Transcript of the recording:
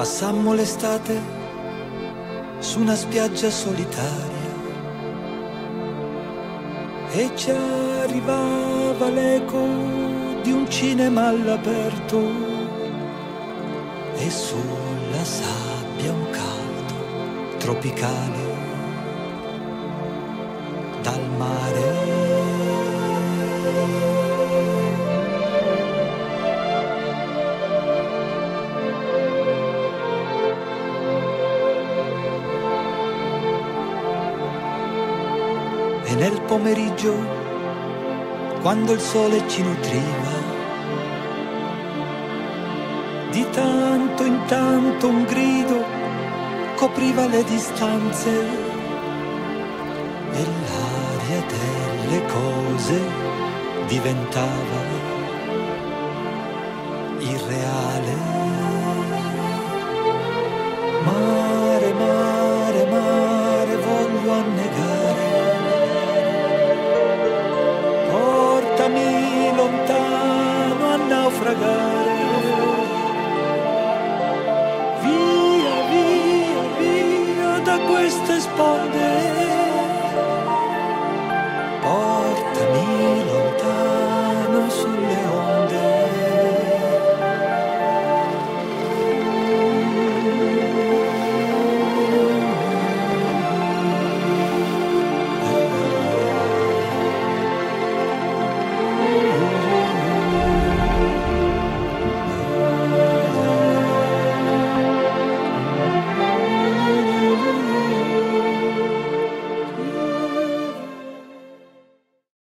Passammo l'estate su una spiaggia solitaria e ci arrivava l'eco di un cinema all'aperto e sulla sabbia un caldo tropicale dal mare. E nel pomeriggio, quando il sole ci nutriva, di tanto in tanto un grido copriva le distanze e l'aria delle cose diventava irreale. responder.